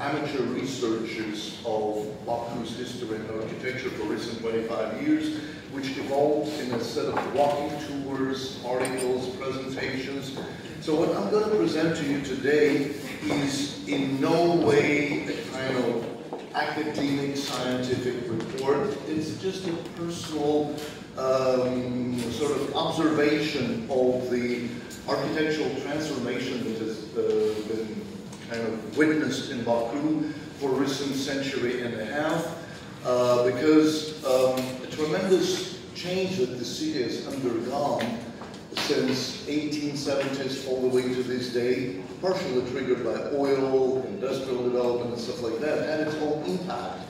amateur researchers of Baku's history and architecture for recent 25 years, which evolved in a set of walking tours, articles, presentations. So what I'm going to present to you today is in no way a kind of academic scientific report. It's just a personal um, sort of observation of the architectural transformation that has uh, been kind of witnessed in Baku for a recent century and a half, uh, because um, a tremendous change that the city has undergone since 1870s all the way to this day, partially triggered by oil, industrial development and stuff like that, had its own impact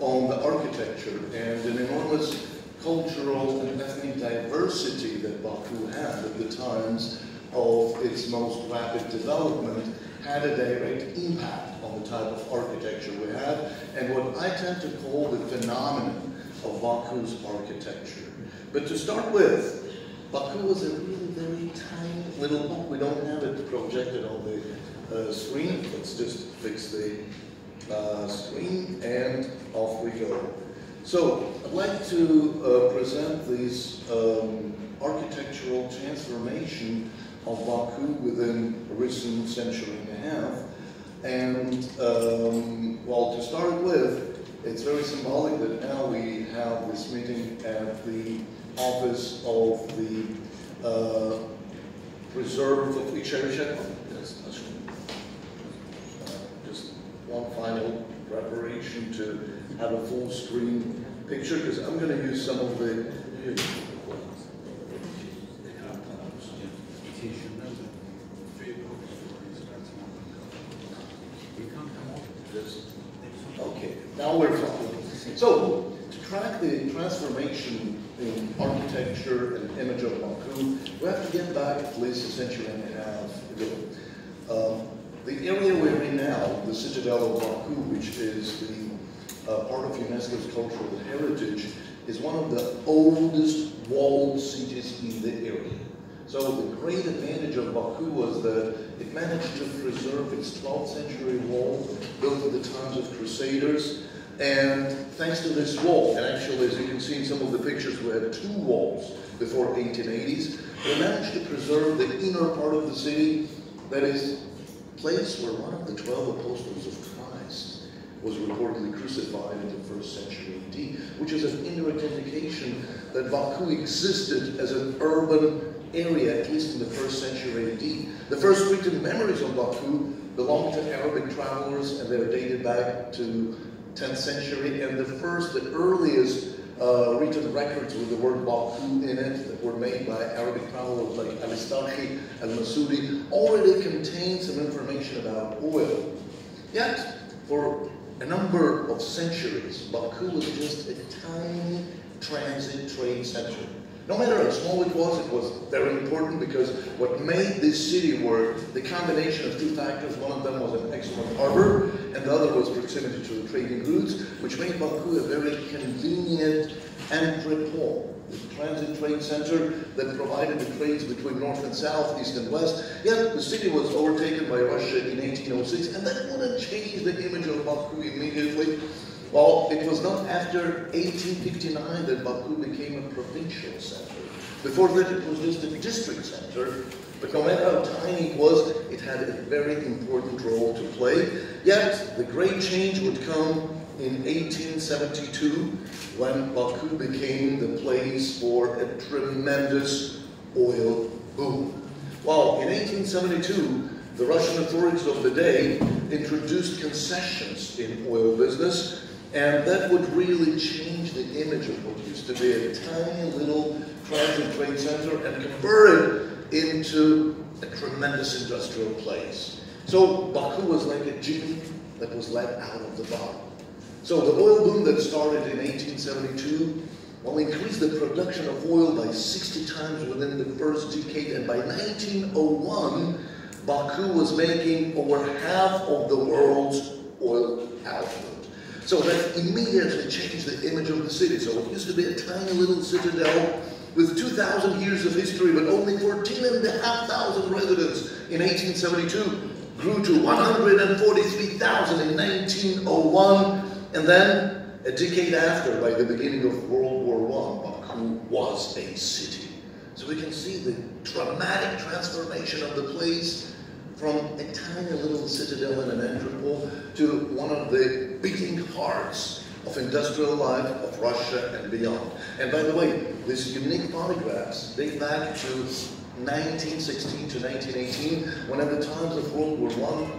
on the architecture and an enormous cultural and ethnic diversity that Baku had at the times of its most rapid development had a direct impact on the type of architecture we have and what I tend to call the phenomenon of Baku's architecture. But to start with, Baku was a really very tiny little book. We don't have it projected on the uh, screen. Let's just fix the uh, screen and off we go. So I'd like to uh, present this um, architectural transformation of Baku within a recent century and a half. And um, well, to start with, it's very symbolic that now we have this meeting at the office of the uh, preserve of Icherisheher. Yes, uh, just one final preparation to have a full screen picture because I'm going to use some of the Okay, now we're talking. So, to track the transformation in architecture and image of Baku, we have to get back at least a century and a half ago. Um, the area we're in now, the Citadel of Baku, which is the uh, part of UNESCO's cultural heritage, is one of the oldest walled cities in the area. So the great advantage of Baku was that it managed to preserve its 12th century wall, built at the times of Crusaders, and thanks to this wall, and actually as you can see in some of the pictures, we had two walls before 1880s, they managed to preserve the inner part of the city, that is, place where one of the 12 apostles of Christ was reportedly crucified in the first century AD, which is an indirect indication that Baku existed as an urban area, at least in the first century AD. The first written memories of Baku belong to Arabic travelers and they're dated back to 10th century, and the first, the earliest uh, written records with the word Baku in it that were made by Arabic travelers like Al-Istakhri, Al-Masudi, already contain some information about oil. Yet, for a number of centuries, Baku was just a tiny transit trade center. No matter how small it was, it was very important because what made this city work, the combination of two factors, one of them was an excellent harbor, and the other was proximity to the trading routes, which made Baku a very convenient entry point. The transit trade center that provided the trades between north and south, east and west. Yet the city was overtaken by Russia in 1806, and that wouldn't change the image of Baku immediately. Well, it was not after 1859 that Baku became a provincial center. Before that, it was just a district center. But no matter how tiny it was, it had a very important role to play. Yet, the great change would come in 1872 when Baku became the place for a tremendous oil boom. Well, in 1872, the Russian authorities of the day introduced concessions in oil business and that would really change the image of what used to be a tiny little transit trade center and convert it into a tremendous industrial place. So Baku was like a genie that was let out of the bottle. So the oil boom that started in 1872 well, increased the production of oil by 60 times within the first decade, and by 1901, Baku was making over half of the world's oil output. So that immediately changed the image of the city. So it used to be a tiny little citadel with 2,000 years of history, but only 14,500 residents in 1872. grew to 143,000 in 1901, and then a decade after, by the beginning of World War I, Baku was a city. So we can see the dramatic transformation of the place from a tiny little citadel in an entropole to one of the beating hearts of industrial life of Russia and beyond. And by the way, these unique photographs date back to 1916 to 1918, when at the times of World War I,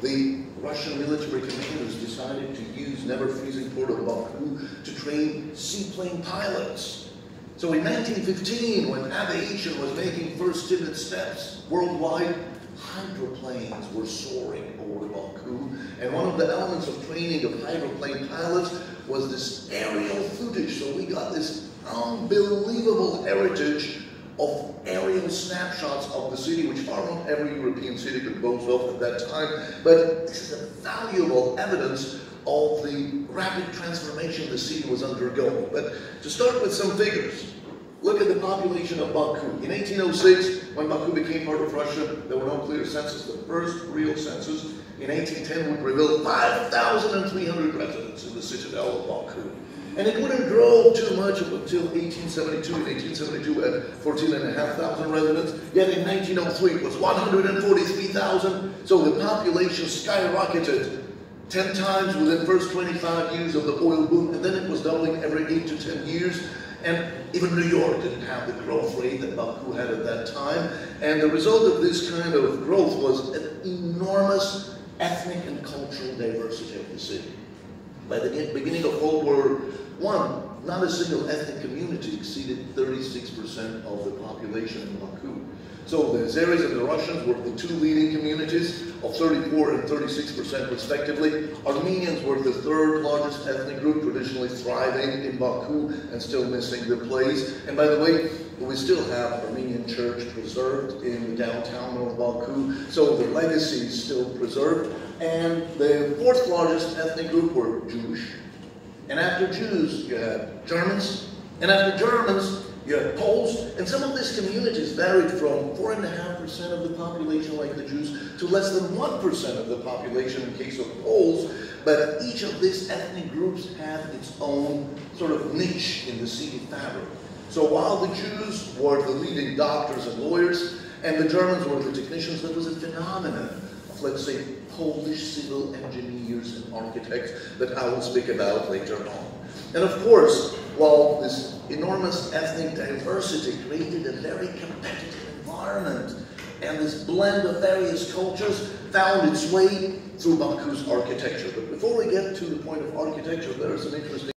the Russian military commanders decided to use never-freezing port of Baku to train seaplane pilots. So in 1915, when aviation was making first timid steps worldwide, hydroplanes were soaring over Baku, and one of the elements of training of hydroplane pilots was this aerial footage. So we got this unbelievable heritage of aerial snapshots of the city, which far not every European city could boast of at that time. But this is a valuable evidence of the rapid transformation the city was undergoing. But to start with some figures, look at the population of Baku. In 1806, when Baku became part of Russia, there were no clear census. The first real census in 1810 would reveal 5,300 residents in the citadel of Baku. And it wouldn't grow too much until 1872. In 1872, we had 14,500 residents. Yet in 1903, it was 143,000. So the population skyrocketed 10 times within the first 25 years of the oil boom. And then it was doubling every 8 to 10 years. And even New York didn't have the growth rate that Baku had at that time. And the result of this kind of growth was an enormous ethnic and cultural diversity of the city. By the beginning of World War I, not a single ethnic community exceeded 36% of the population in Baku. So the Azeris and the Russians were the two leading communities of 34 and 36% respectively. Armenians were the third largest ethnic group, traditionally thriving in Baku and still missing the place. And by the way, we still have Armenian church preserved in downtown of Baku, so the legacy is still preserved. And the fourth largest ethnic group were Jewish. And after Jews, you had Germans. And after Germans, you had Poles. And some of these communities varied from 4.5% of the population, like the Jews, to less than 1% of the population in case of Poles. But each of these ethnic groups had its own sort of niche in the city fabric. So while the Jews were the leading doctors and lawyers, and the Germans were the technicians, there was a phenomenon of, let's say, Polish civil engineers and architects that I will speak about later on. And of course, while this enormous ethnic diversity created a very competitive environment, and this blend of various cultures found its way through Baku's architecture. But before we get to the point of architecture, there is an interesting